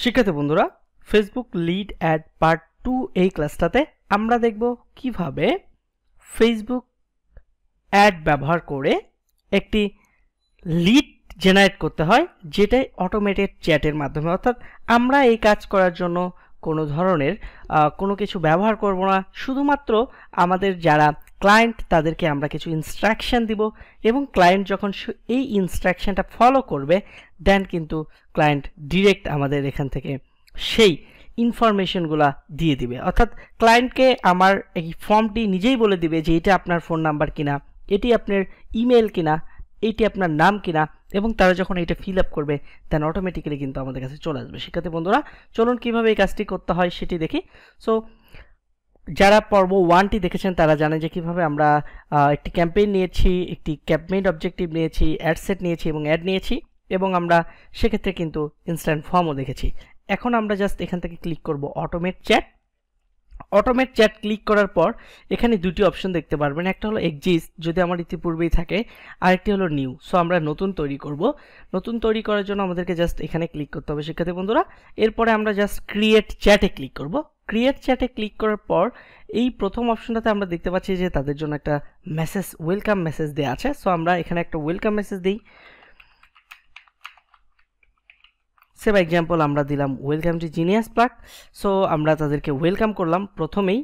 শিক্ষার্থী বন্ধুরা Facebook lead ad part two এই ক্লাসটাতে আমরা দেখব কীভাবে ফেসবুক অ্যাড ব্যবহার করে একটি লিড জেনারেট করতে হয়, যেটাই অটোমেটেড চ্যাটের মাধ্যমে। অর্থাৎ আমরা এই কাজ করার জন্য কোনো ধরনের কোনো কিছু ব্যবহার করব না। শুধুমাত্র আমাদের যারা ক্লায়েন্ট তাদেরকে আমরা কিছু ইনস্ট্রাকশন দিব এবং ক্লায়েন্ট যখন এই ইনস্ট্রাকশনটা ফলো করবে দেন কিন্তু ক্লায়েন্ট ডিরেক্ট আমাদের এখান থেকে সেই ইনফরমেশনগুলো দিয়ে দিবে। অর্থাৎ ক্লায়েন্টকে আমার এই ফর্মটি নিজেই বলে দিবে যে এটা আপনার ফোন নাম্বার কিনা, এটি আপনার ইমেল কিনা এইটি আপনার নাম কিনা এবং তারা যখন এটা ফিল আপ করবে দেন অটোমেটিক্যালি কিন্তু আমাদের কাছে চলে আসবে। শিক্ষার্থী বন্ধুরা, চলুন কীভাবে এই কাজটি করতে হয় সেটি দেখি। সো যারা পর্ব ওয়ানটি দেখেছেন, তারা জানে যে কীভাবে আমরা একটি ক্যাম্পেইন নিয়েছি, একটি ক্যাম্পেইন অবজেক্টিভ নিয়েছি, অ্যাড সেট নিয়েছি এবং অ্যাড নিয়েছি এবং আমরা সেক্ষেত্রে কিন্তু ইনস্ট্যান্ট ফর্মও দেখেছি। এখন আমরা জাস্ট এখান থেকে ক্লিক করব automate chat. Automate chat click করার পর এখানে দুটি অপশন দেখতে পারবেন। একটা হলো এক্সিস্ট, যদি আমার ইতিপূর্বেই থাকে। আরেকটি হলো নিউ। সো আমরা নতুন তৈরি করব। নতুন তৈরি করার জন্য আমাদেরকে জাস্ট এখানে ক্লিক করতে হবে, শিক্ষার্থী বন্ধুরা। এরপরে আমরা জাস্ট ক্রিয়েট চ্যাটে ক্লিক করব। ক্রিয়েট চ্যাটে ক্লিক করার পর, এই প্রথম অপশনটাতে আমরা দেখতে পাচ্ছি যে তাদের জন্য একটা মেসেজ ওয়েলকাম মেসেজ দেওয়া আছে। সো আমরা এখানে একটা ওয়েলকাম মেসেজ দিই। সে বাই এক্সাম্পল আমরা দিলাম welcome to Genius Plaque so আমরা তাদেরকে ওয়েলকাম করলাম প্রথমেই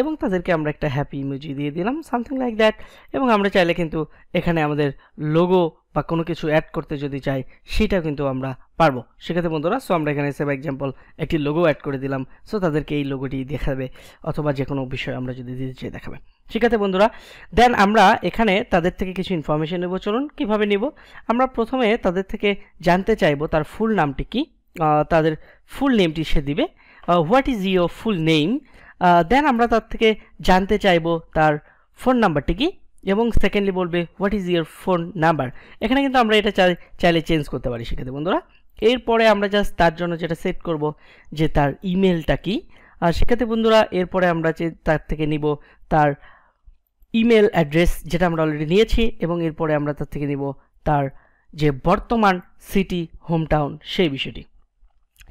এবং তাদেরকে আমরা একটা হ্যাপি ইমোজি দিয়ে দিলাম, সামথিং লাইক দ্যাট। এবং আমরা চাইলে কিন্তু এখানে আমাদের লোগো বা কোনো কিছু অ্যাড করতে যদি চাই সেটা কিন্তু আমরা পারব। সেক্ষেত্রে বন্ধুরা, সো আমরা এখানে সেভ এক্সাম্পল একটি লোগো অ্যাড করে দিলাম। সো তাদেরকে এই লোগোটি দেখাবে, অথবা যে কোনো বিষয় আমরা যদি দিতে চাই দেখাবে। শিক্ষার্থী বন্ধুরা? দেন আমরা এখানে তাদের থেকে কিছু ইনফরমেশন নেব। চলুন, কীভাবে নেব? আমরা প্রথমে তাদের থেকে জানতে চাইব তার ফুল নামটি কি তাদের ফুল নেমটি সে দিবে। What is your full name then আমরা তার থেকে জানতে চাইব তার ফোন নাম্বারটি কি, এবং সেকেন্ডলি বলবে what is your phone number এখানে কিন্তু আমরা এটা চাই, চাইলে চেঞ্জ করতে পারি শিখাতে বন্ধুরা। এরপরে আমরা জাস্ট তার জন্য যেটা সেট করব, যে তার ইমেলটা কি। আর সেক্ষেত্রে বন্ধুরা, এরপরে আমরা যে তার থেকে নিব তার ইমেল অ্যাড্রেস যেটা আমরা অলরেডি নিয়েছি এবং এরপরে আমরা তার থেকে নিব তার যে বর্তমান সিটি হোম টাউন সেই বিষয়টি।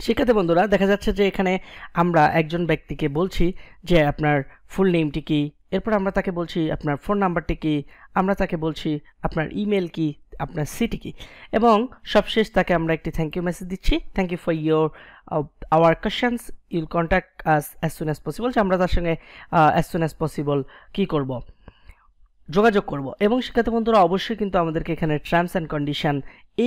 সেক্ষেত্রে বন্ধুরা, দেখা যাচ্ছে যে এখানে আমরা একজন ব্যক্তিকে বলছি যে আপনার ফুল নেমটি কি, এরপর আমরা তাকে বলছি আপনার ফোন নাম্বারটি কি, আমরা তাকে বলছি আপনার ইমেল কি, আপনার সিটি কি। এবং সবশেষ তাকে আমরা একটি থ্যাংক ইউ মেসেজ দিচ্ছি। Thank you for your our questions you'll contact us as soon as possible যে আমরা তার সঙ্গে অ্যাজ সুন অ্যাজ পসিবল কী করব। যোগাযোগ করব। এবং শিক্ষার্থী বন্ধুরা, অবশ্যই কিন্তু আমাদেরকে এখানে টার্মস অ্যান্ড কন্ডিশন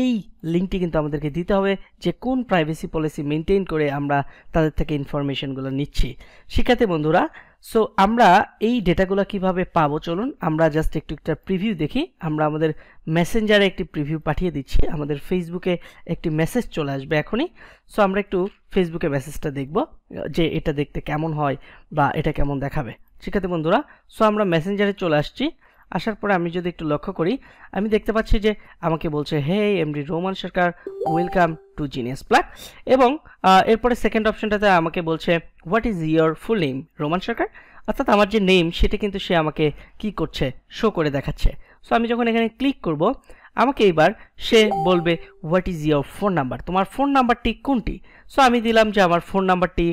এই লিঙ্কটি কিন্তু আমাদেরকে দিতে হবে যে কোন প্রাইভেসি পলিসি মেনটেন করে আমরা তাদের থেকে ইনফরমেশনগুলো নিচ্ছি। শিক্ষার্থী বন্ধুরা সো আমরা এই ডেটাগুলো কীভাবে পাবো? চলুন আমরা জাস্ট একটু একটা প্রিভিউ দেখি। আমরা আমাদের মেসেঞ্জারে একটি প্রিভিউ পাঠিয়ে দিচ্ছি। আমাদের ফেসবুকে একটি মেসেজ চলে আসবে এখনই। সো আমরা একটু ফেসবুকে মেসেজটা দেখব, যে এটা দেখতে কেমন হয় বা এটা কেমন দেখাবে। শিক্ষার্থী বন্ধুরা সো আমরা মেসেঞ্জারে চলে আসছি। আসার পরে আমি যদি একটু লক্ষ্য করি, আমি দেখতে পাচ্ছি যে আমাকে বলছে hey MD Roman Sarkar welcome to genius pluck এবং এরপরে সেকেন্ড অপশনটাতে আমাকে বলছে what is your full name Roman Sarkar? অর্থাৎ আমার যে নেম সেটা কিন্তু সে আমাকে কি করছে শো করে দেখাচ্ছে। সো আমি যখন এখানে ক্লিক করব, আমাকে এইবার সে বলবে what is your phone number তোমার ফোন নাম্বারটি কোনটি? সো আমি দিলাম যে আমার ফোন নাম্বারটি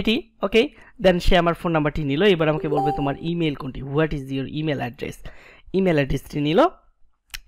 এটি ওকে দেন সে আমার ফোন নাম্বারটি নিল। এবার আমাকে বলবে তোমার ইমেল কোনটি? What is your email address email অ্যাড্রেসটি নিল।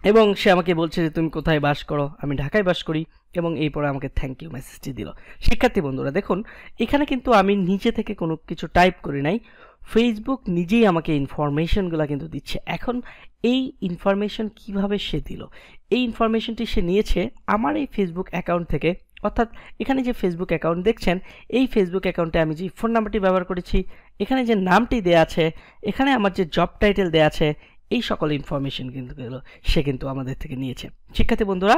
এবং সে আমাকে বলছে যে, তুমি কোথায় বাস করো? আমি ঢাকায় বাস করি। এবং এরপরে আমাকে থ্যাংক ইউ মেসেজটি দিল। শিক্ষার্থী বন্ধুরা, দেখুন, এখানে কিন্তু আমি নিজে থেকে কোনো কিছু টাইপ করি নাই। ফেসবুক নিজেই আমাকে ইনফরমেশনগুলো কিন্তু দিচ্ছে। এখন এই ইনফরমেশন কীভাবে সে দিল? এই ইনফরমেশনটি সে নিয়েছে আমার এই ফেসবুক অ্যাকাউন্ট থেকে অর্থাৎ এখানে যে ফেসবুক অ্যাকাউন্ট দেখছেন, এই ফেসবুক অ্যাকাউন্টে আমি যে ফোন নাম্বারটি ব্যবহার করেছি, এখানে যে নামটি দেয়া আছে, এখানে আমার যে জব টাইটেল দেয়া আছে, এই সকল ইনফরমেশন কিন্তু সে কিন্তু আমাদের থেকে নিয়েছে। শিক্ষার্থী বন্ধুরা,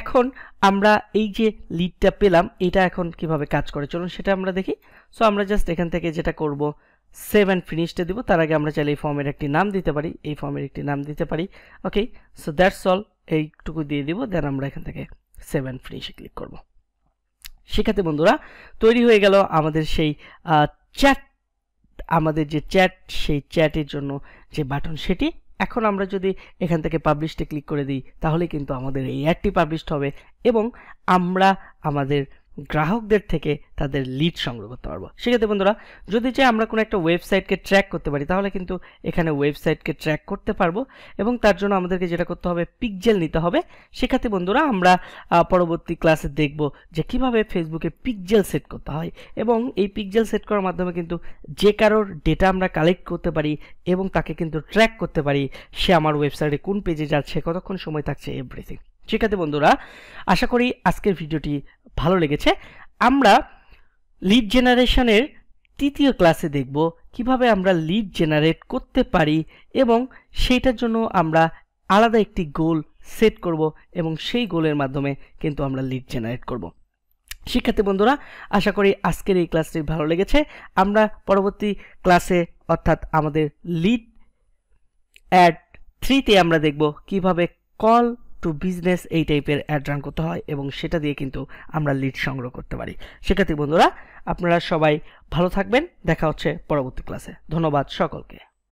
এখন আমরা এই যে লিডটা পেলাম, এটা এখন কীভাবে কাজ করে চলুন সেটা আমরা দেখি। সো আমরা জাস্ট এখান থেকে যেটা করব সেভ অ্যান্ড ফিনিশটা দিব। তার আগে আমরা চাইলে এই ফর্মের একটি নাম দিতে পারি, এই ফর্মের একটি নাম দিতে পারি। ওকে সো দ্যাটস অল এইটুকু দিয়ে দিব দেন আমরা এখান থেকে সেভ অ্যান্ড ফিনিশে ক্লিক করব। শিক্ষার্থী বন্ধুরা, তৈরি হয়ে গেল আমাদের সেই চ্যাট আমাদের যে চ্যাট সেই চ্যাটের জন্য যে বাটন সেটি। এখন আমরা যদি এখান থেকে পাবলিশে ক্লিক করে দিই, তাহলে কিন্তু আমাদের এই অ্যাডটি পাবলিশড হবে এবং আমরা আমাদের গ্রাহকদের থেকে তাদের লিড সংগ্রহ করতে পারব। সেক্ষেত্রে বন্ধুরা, যদি চাই আমরা কোনো একটা ওয়েবসাইটকে ট্র্যাক করতে পারি, তাহলে কিন্তু এখানে ওয়েবসাইটকে ট্র্যাক করতে পারব এবং তার জন্য আমাদেরকে যেটা করতে হবে পিকজেল নিতে হবে। সেক্ষেত্রে বন্ধুরা, আমরা পরবর্তী ক্লাসে দেখব যে কীভাবে ফেসবুকে পিকজেল সেট করতে হয় এবং এই পিকজেল সেট করার মাধ্যমে কিন্তু যে কারোর ডেটা আমরা কালেক্ট করতে পারি এবং তাকে কিন্তু ট্র্যাক করতে পারি, সে আমার ওয়েবসাইটে কোন পেজে যাচ্ছে, কতক্ষণ সময় থাকছে এভরিথিং আছে বন্ধুরা? আশা করি আজকের ভিডিওটি ভালো লেগেছে। আমরা লিড জেনারেশনের তৃতীয় ক্লাসে দেখব কীভাবে আমরা লিড জেনারেট করতে পারি এবং সেইটার জন্য আমরা আলাদা একটি গোল সেট করব এবং সেই গোলের মাধ্যমে কিন্তু আমরা লিড জেনারেট করব। শিক্ষার্থী বন্ধুরা, আশা করি আজকের এই ক্লাসটি ভালো লেগেছে। আমরা পরবর্তী ক্লাসে অর্থাৎ আমাদের লিড অ্যাড থ্রিতে আমরা দেখব কীভাবে কল টু বিজনেস এই টাইপের অ্যাড রান করতে হয় এবং সেটা দিয়ে কিন্তু আমরা লিড সংগ্রহ করতে পারি। সেক্ষেত্রে বন্ধুরা, আপনারা সবাই ভালো থাকবেন। দেখা হচ্ছে পরবর্তী ক্লাসে ধন্যবাদ সকলকে।